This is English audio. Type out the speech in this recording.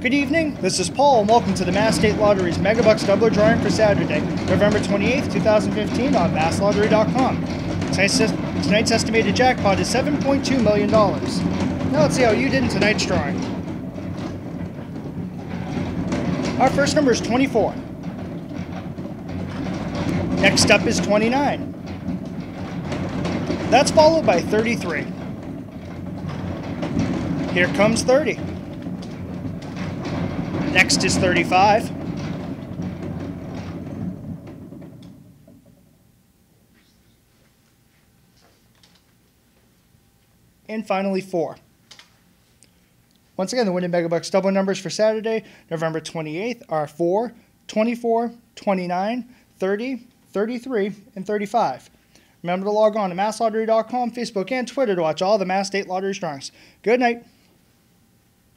Good evening, this is Paul, and welcome to the Mass State Lottery's Megabucks Doubler Drawing for Saturday, November 28th, 2015 on MassLottery.com. Tonight's, tonight's estimated jackpot is $7.2 million. Now let's see how you did in tonight's drawing. Our first number is 24. Next up is 29. That's followed by 33. Here comes 30. Next is 35. And finally, 4. Once again, the winning Megabucks Doubler numbers for Saturday, November 28th, are 4, 24, 29, 30, 33, and 35. Remember to log on to masslottery.com, Facebook, and Twitter to watch all the Mass State Lottery drawings. Good night.